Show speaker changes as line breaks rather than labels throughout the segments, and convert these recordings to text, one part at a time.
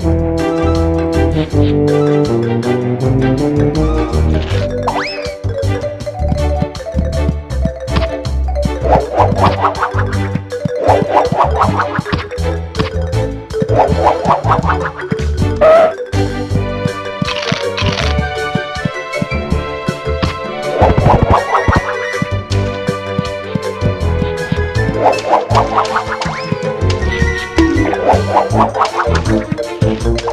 Thank you. Música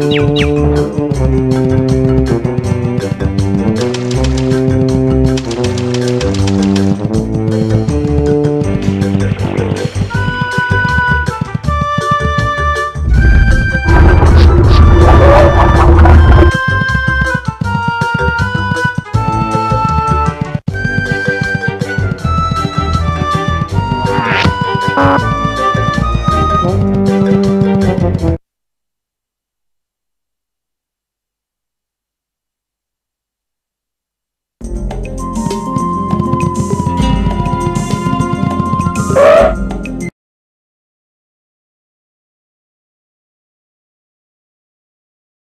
Thank you.